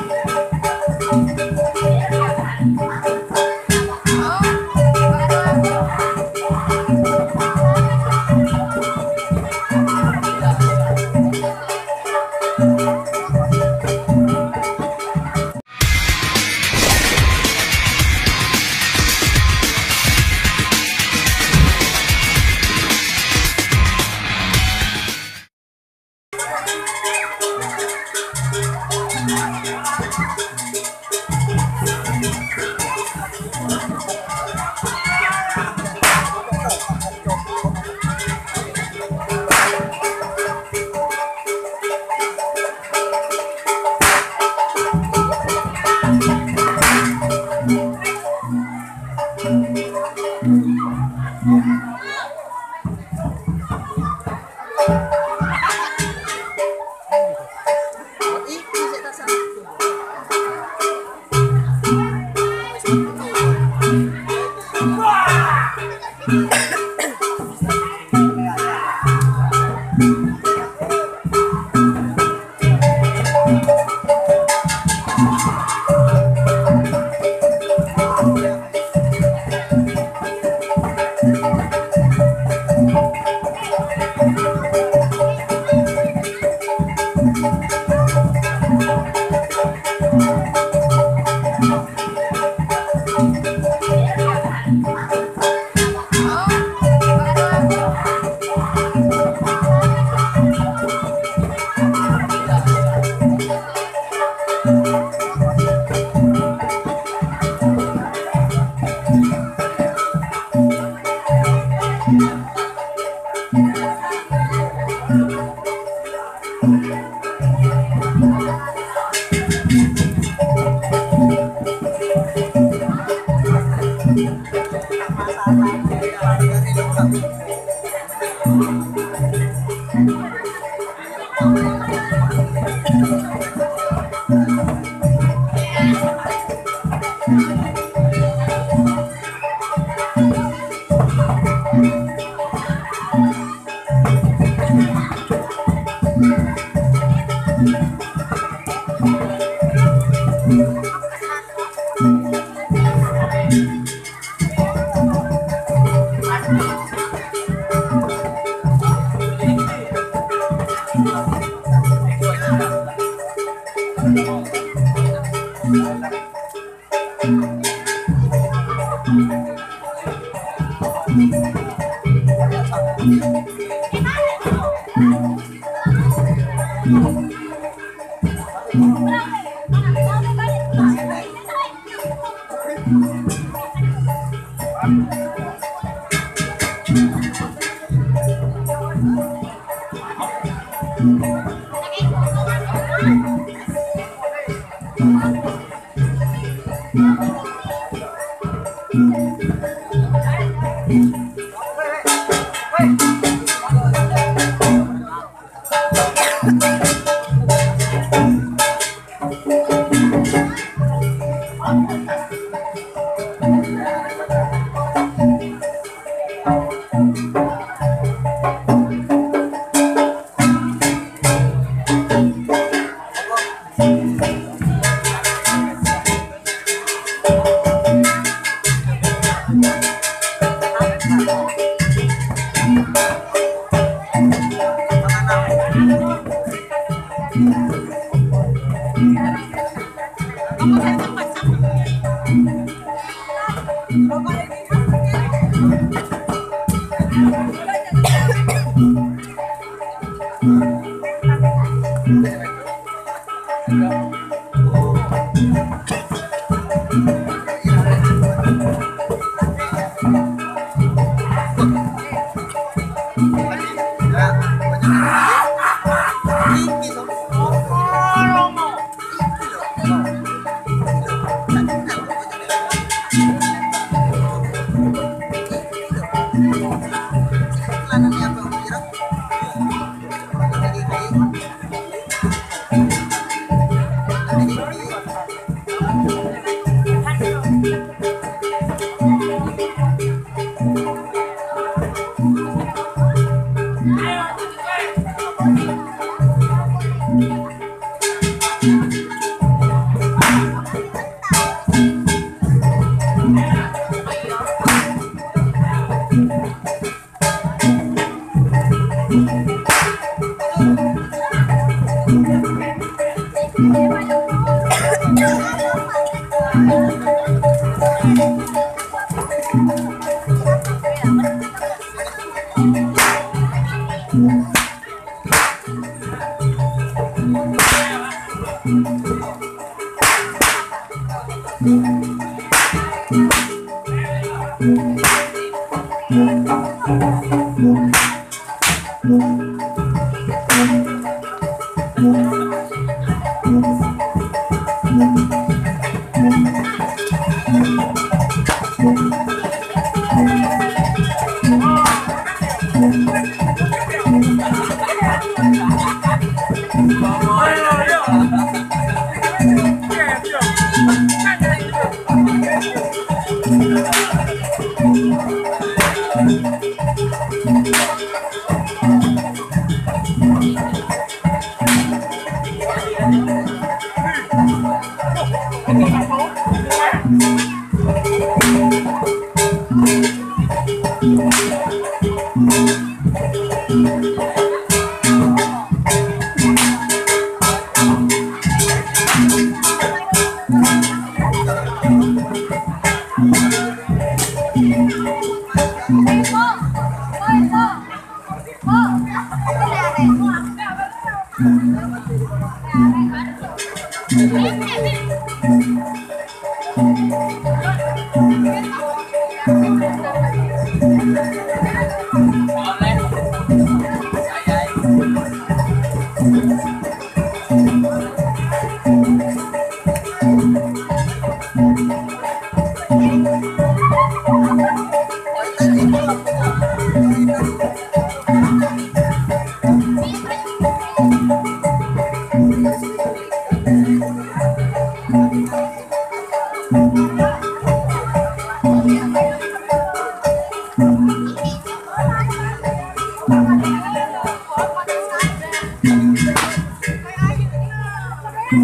Thank you. Yeah. Thank you. Thank you.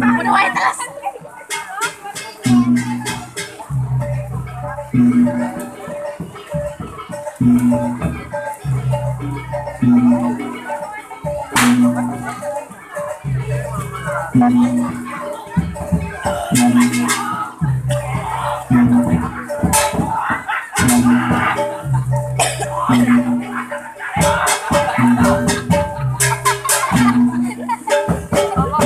Aku doain terus.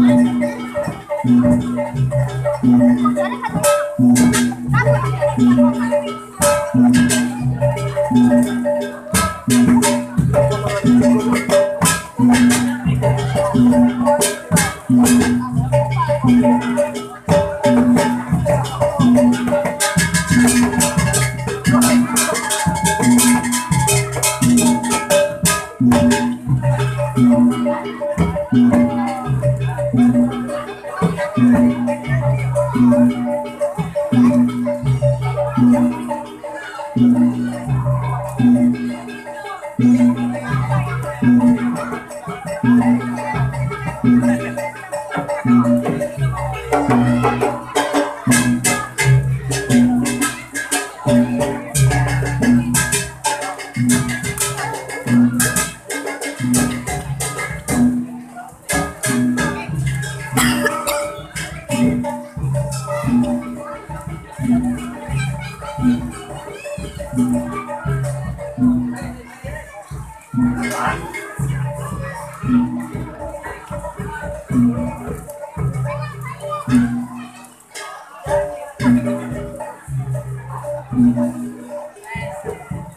Thank mm -hmm. you.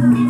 Thank.